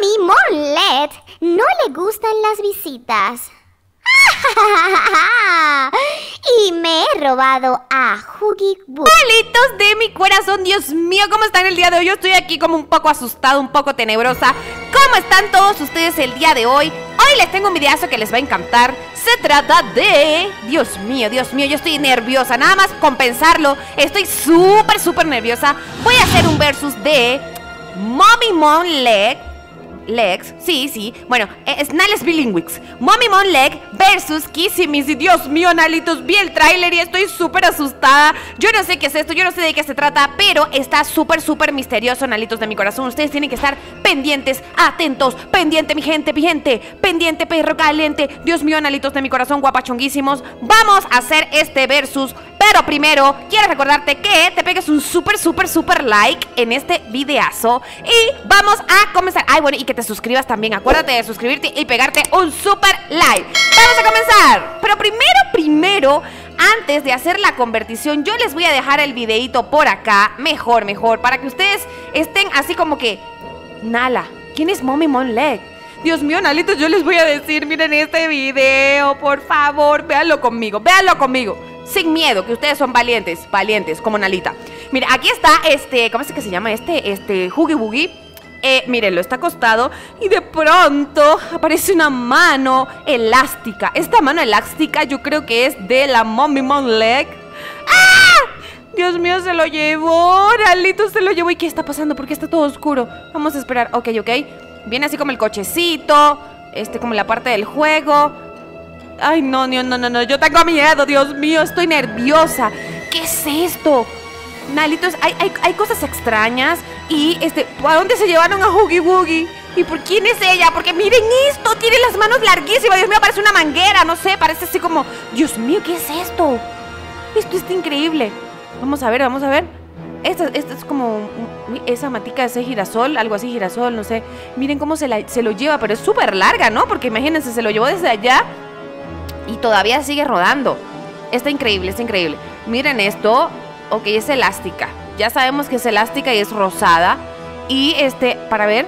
Mami Monlet no le gustan las visitas. y me he robado a Huggy Boo. Malitos de mi corazón, Dios mío, ¿cómo están el día de hoy? Yo estoy aquí como un poco asustada, un poco tenebrosa. ¿Cómo están todos ustedes el día de hoy? Hoy les tengo un videazo que les va a encantar. Se trata de... Dios mío, Dios mío, yo estoy nerviosa. Nada más compensarlo, estoy súper, súper nerviosa. Voy a hacer un versus de Mommy Mon Leg Legs, sí, sí. Bueno, es Nales Bilingwix. Mommy Mon Leg versus Kissy. Dios mío, Nalitos, vi el tráiler y estoy súper asustada. Yo no sé qué es esto, yo no sé de qué se trata, pero está súper, súper misterioso, Nalitos de mi corazón. Ustedes tienen que estar pendientes, atentos, pendiente, mi gente, mi gente, pendiente, perro caliente. Dios mío, Nalitos de mi corazón, guapachonguísimos. Vamos a hacer este versus pero primero, quiero recordarte que te pegues un súper, súper, súper like en este videazo. Y vamos a comenzar. Ay, bueno, y que te suscribas también. Acuérdate de suscribirte y pegarte un súper like. Vamos a comenzar. Pero primero, primero, antes de hacer la convertición, yo les voy a dejar el videito por acá. Mejor, mejor. Para que ustedes estén así como que... Nala, ¿quién es Mommy Mon Leg? Dios mío, Nalitos, yo les voy a decir, miren este video, por favor, véanlo conmigo, véanlo conmigo sin miedo, que ustedes son valientes, valientes, como Nalita. Mira, aquí está este, ¿cómo es que se llama este? Este, Huggy Boogie. Eh, mírenlo, está acostado y de pronto aparece una mano elástica. Esta mano elástica yo creo que es de la Mommy Mon Leg. ¡Ah! Dios mío, se lo llevó. Nalito se lo llevó. ¿Y qué está pasando? ¿Por qué está todo oscuro? Vamos a esperar. Ok, ok. Viene así como el cochecito. Este, como la parte del juego. Ay, no, no, no, no, no. Yo tengo miedo, Dios mío. Estoy nerviosa. ¿Qué es esto? Nalitos, hay, hay, cosas extrañas. Y, este, ¿a dónde se llevaron a Huggy Woogie? ¿Y por quién es ella? Porque miren esto, tiene las manos larguísimas. Dios mío, parece una manguera, no sé, parece así como... Dios mío, ¿qué es esto? Esto está increíble. Vamos a ver, vamos a ver. Esta, esta es como esa matica de ese girasol, algo así, girasol, no sé. Miren cómo se, la, se lo lleva, pero es súper larga, ¿no? Porque imagínense, se lo llevó desde allá y todavía sigue rodando. Está increíble, está increíble. Miren esto. Ok, es elástica. Ya sabemos que es elástica y es rosada. Y este, para ver.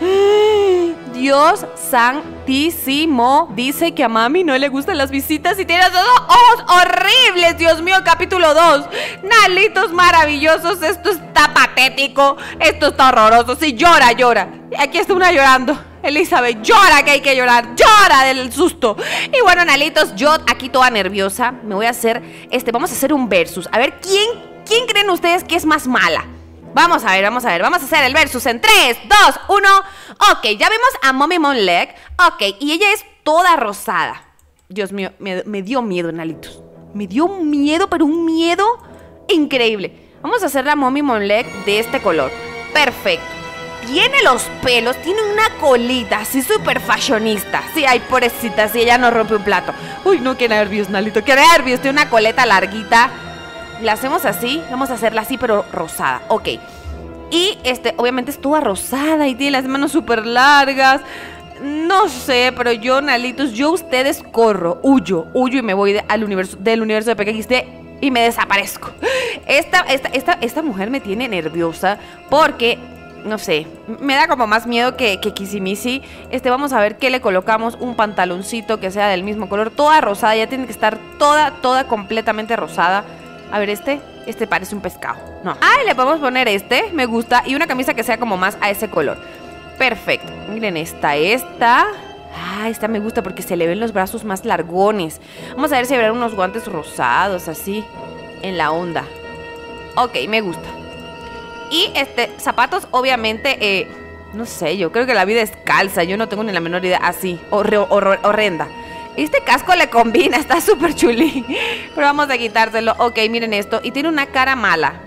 Dios santísimo dice que a mami no le gustan las visitas y tiene dos ojos horribles. Dios mío, capítulo 2. Nalitos maravillosos. Esto está patético. Esto está horroroso. Sí, llora, llora. Aquí está una llorando. Elizabeth llora que hay que llorar, llora del susto. Y bueno, Nalitos, yo aquí toda nerviosa, me voy a hacer, este, vamos a hacer un versus. A ver, ¿quién, quién creen ustedes que es más mala? Vamos a ver, vamos a ver, vamos a hacer el versus en 3, 2, 1. Ok, ya vimos a Mommy Mon Leg. Ok, y ella es toda rosada. Dios mío, me, me dio miedo, Nalitos. Me dio miedo, pero un miedo increíble. Vamos a hacer la Mommy Mon Leg de este color. Perfecto tiene los pelos, tiene una colita así súper fashionista. Sí, ay, pobrecita, si ella no rompe un plato. Uy, no, qué nervios, Nalito, qué nervios. Tiene una coleta larguita. La hacemos así, vamos a hacerla así, pero rosada. Ok. Y este, obviamente es toda rosada y tiene las manos súper largas. No sé, pero yo, Nalitos, yo ustedes corro, huyo, huyo y me voy al universo, del universo de PKXD y me desaparezco. Esta, esta, esta, esta mujer me tiene nerviosa porque no sé, me da como más miedo que, que Kisimisi. Este, vamos a ver qué le colocamos. Un pantaloncito que sea del mismo color. Toda rosada, ya tiene que estar toda, toda completamente rosada. A ver, este, este parece un pescado. No. Ah, le podemos poner este, me gusta. Y una camisa que sea como más a ese color. Perfecto. Miren, esta, esta. Ah, esta me gusta porque se le ven los brazos más largones. Vamos a ver si habrá unos guantes rosados así en la onda. Ok, me gusta. Y este, zapatos, obviamente, eh, no sé, yo creo que la vida es calza. Yo no tengo ni la menor idea. Así, horrenda. Este casco le combina, está súper chulí. Pero vamos a quitárselo. Ok, miren esto. Y tiene una cara mala.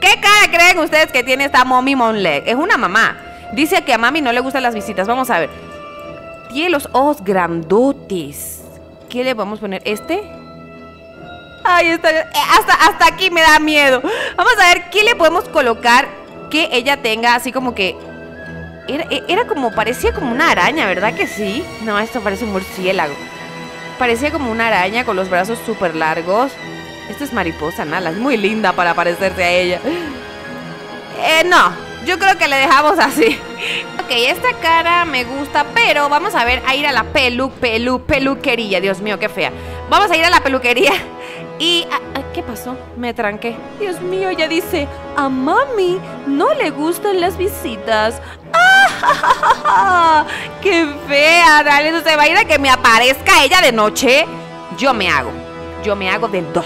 ¿Qué cara creen ustedes que tiene esta mommy Monleg? Es una mamá. Dice que a mami no le gustan las visitas. Vamos a ver. Tiene los ojos grandotes. ¿Qué le vamos a poner? ¿Este? Ay, está, eh, hasta, hasta aquí me da miedo. Vamos a ver qué le podemos colocar que ella tenga así como que... Era, e, era como, parecía como una araña, ¿verdad que sí? No, esto parece un murciélago. Parecía como una araña con los brazos súper largos. Esto es mariposa, Nala, es muy linda para parecerse a ella. Eh, no, yo creo que le dejamos así. Ok, esta cara me gusta, pero vamos a ver a ir a la pelu, pelu, peluquería. Dios mío, qué fea. Vamos a ir a la peluquería. Y... ah, ah, ¿Qué pasó? Me tranqué. Dios mío, ya dice, a mami no le gustan las visitas. ¡Ah! ¡Qué fea! Dale, no se va a ir a que me aparezca ella de noche. Yo me hago. Yo me hago del 2.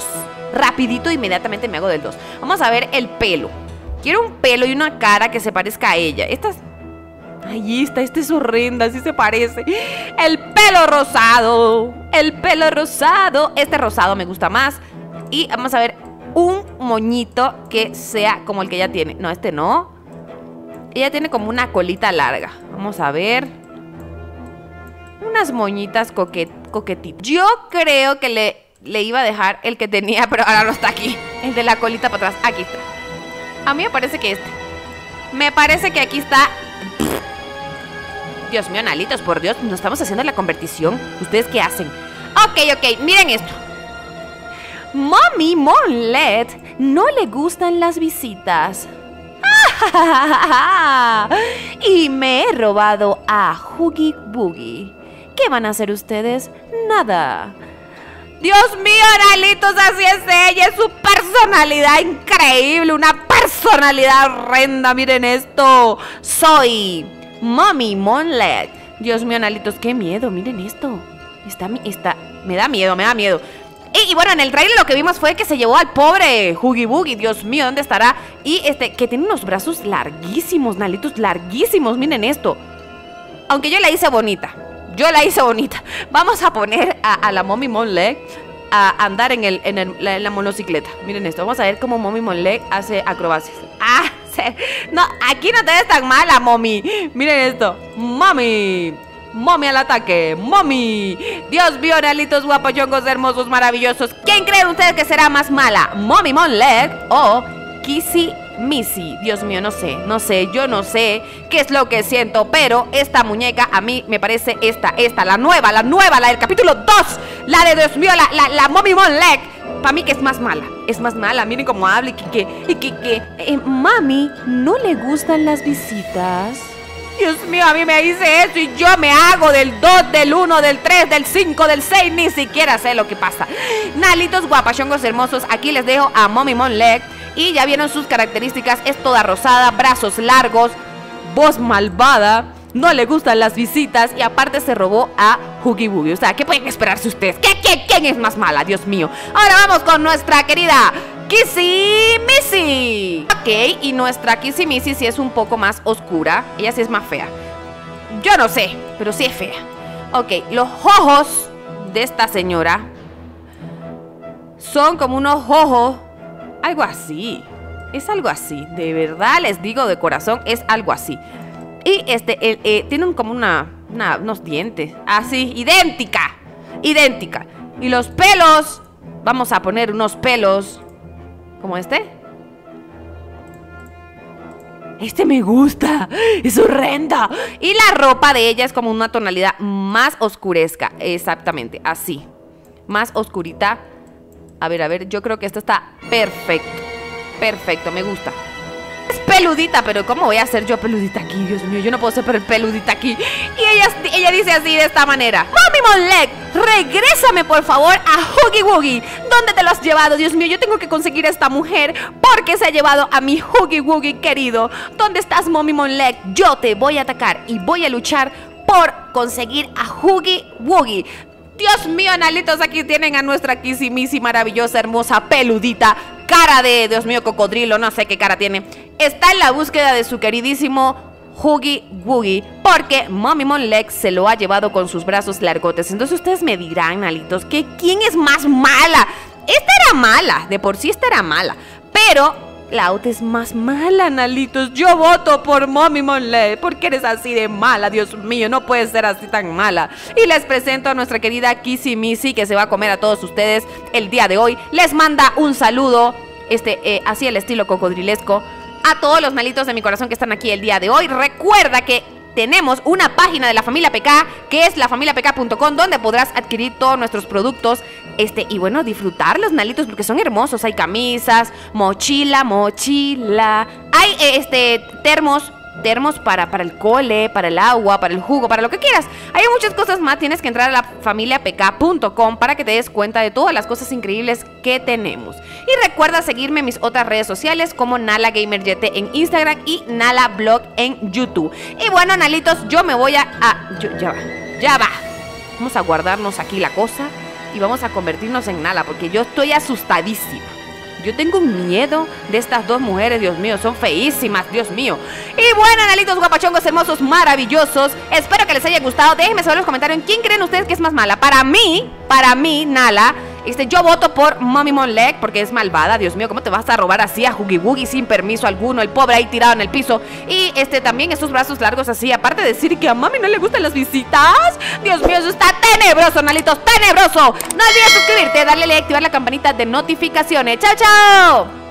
Rapidito, inmediatamente me hago del 2. Vamos a ver el pelo. Quiero un pelo y una cara que se parezca a ella. Esta es... Ahí está, esta es horrenda, así se parece. El pelo rosado. El pelo rosado. Este rosado me gusta más. Y vamos a ver un moñito que sea como el que ella tiene. No, este no. Ella tiene como una colita larga. Vamos a ver. Unas moñitas coquet coquetitas. Yo creo que le, le iba a dejar el que tenía, pero ahora no está aquí. El de la colita para atrás. Aquí está. A mí me parece que este. Me parece que aquí está Dios mío, Nalitos, por Dios, no estamos haciendo la convertición. ¿Ustedes qué hacen? Ok, ok, miren esto. Mommy Monlet no le gustan las visitas. y me he robado a Huggy Boogie. ¿Qué van a hacer ustedes? Nada. Dios mío, Nalitos, así es ella. Es su personalidad increíble. Una personalidad horrenda. Miren esto. Soy Mommy Monlet. Dios mío, Nalitos, qué miedo. Miren esto. Está, está, me da miedo, me da miedo. Y, bueno, en el trailer lo que vimos fue que se llevó al pobre Huggy Boogie. Dios mío, ¿dónde estará? Y este, que tiene unos brazos larguísimos, Nalitos, larguísimos. Miren esto. Aunque yo la hice bonita. Yo la hice bonita. Vamos a poner a, la Mommy Monleg a andar en, el, en, la, monocicleta. Miren esto. Vamos a ver cómo Mommy Monleg hace acrobacias. Ah, no, aquí no te ves tan mala, Mommy. Miren esto. Mommy. Mommy al ataque, Mommy. Dios mío, nalitos guapochongos, hermosos, maravillosos. ¿Quién creen ustedes que será más mala? ¿Mommy Monleg o Kissy Missy. Dios mío, no sé, no sé, yo no sé qué es lo que siento, pero esta muñeca a mí me parece esta, esta, la nueva, la nueva, la del capítulo 2, la de Dios mío, la, la, la Mommy Mon Leg. Para mí que es más mala, es más mala, miren cómo habla y que, y que, que eh, mami, ¿no le gustan las visitas? Dios mío, a mí me dice eso y yo me hago del 2, del 1, del 3, del 5, del 6, ni siquiera sé lo que pasa. Nalitos guapachongos hermosos, aquí les dejo a Mommy Mon Leg. Y ya vieron sus características, es toda rosada, brazos largos, voz malvada, no le gustan las visitas y aparte se robó a Huggy Wuggy. O sea, ¿qué pueden esperarse ustedes? ¿Qué, qué, ¿Quién es más mala? Dios mío. Ahora vamos con nuestra querida Kissy Missy. Ok, y nuestra Kissy Missy sí es un poco más oscura. Ella sí es más fea. Yo no sé, pero sí es fea. Ok, los ojos de esta señora son como unos ojos algo así. Es algo así. De verdad les digo de corazón, es algo así. Y este, eh, eh, tiene un, como una, unos dientes. Así, idéntica. Idéntica. Y los pelos. Vamos a poner unos pelos. Como este. Este me gusta. Es horrenda. Y la ropa de ella es como una tonalidad más oscuresca. Exactamente. Así. Más oscurita. A ver, a ver, yo creo que esto está perfecto. Perfecto, me gusta. Peludita, pero ¿cómo voy a ser yo peludita aquí? Dios mío, yo no puedo ser peludita aquí. Y ella, ella dice así, de esta manera. Mami Monleg, regrésame por favor a Huggy Wuggy. ¿Dónde te lo has llevado? Dios mío, yo tengo que conseguir a esta mujer porque se ha llevado a mi Huggy Wuggy querido. ¿Dónde estás, Mommy Monleg? Yo te voy a atacar y voy a luchar por conseguir a Huggy Wuggy. Dios mío, analitos, aquí tienen a nuestra Kissimisi maravillosa, hermosa, peludita, cara de, Dios mío, cocodrilo, no sé qué cara tiene. Está en la búsqueda de su queridísimo Huggy Wuggy, porque Mommy Monleg se lo ha llevado con sus brazos largotes. Entonces ustedes me dirán, analitos, que quién es más mala. Esta era mala, de por sí esta era mala, pero otra es más mala, Nalitos. Yo voto por Mommy Monle. porque eres así de mala? Dios mío, no puedes ser así tan mala. Y les presento a nuestra querida Kissy Missy, que se va a comer a todos ustedes el día de hoy. Les manda un saludo, este, eh, así el estilo cocodrilesco, a todos los malitos de mi corazón que están aquí el día de hoy. Recuerda que tenemos una página de la familia PK que es lafamiliapk.com donde podrás adquirir todos nuestros productos este y bueno disfrutar los nalitos porque son hermosos hay camisas mochila mochila hay este termos termos para, para el cole, para el agua, para el jugo, para lo que quieras. Hay muchas cosas más. Tienes que entrar a la familiapk.com para que te des cuenta de todas las cosas increíbles que tenemos. Y recuerda seguirme en mis otras redes sociales como Nala Gamer en Instagram y Nala Blog en YouTube. Y bueno, Nalitos, yo me voy a. ya va, ya va. Vamos a guardarnos aquí la cosa y vamos a convertirnos en Nala porque yo estoy asustadísima. Yo tengo un miedo de estas dos mujeres, Dios mío, son feísimas, Dios mío. Y bueno, analitos guapachongos hermosos, maravillosos. Espero que les haya gustado. Déjenme saber en los comentarios quién creen ustedes que es más mala. Para mí, para mí, Nala este, yo voto por Mommy Monleg porque es malvada. Dios mío, ¿cómo te vas a robar así a Huggy Wuggy sin permiso alguno? El pobre ahí tirado en el piso. Y este también esos brazos largos así. Aparte de decir que a mami no le gustan las visitas. Dios mío, eso está tenebroso, Nalitos, tenebroso. No olvides suscribirte, darle like, activar la campanita de notificaciones. ¡Chao, chao!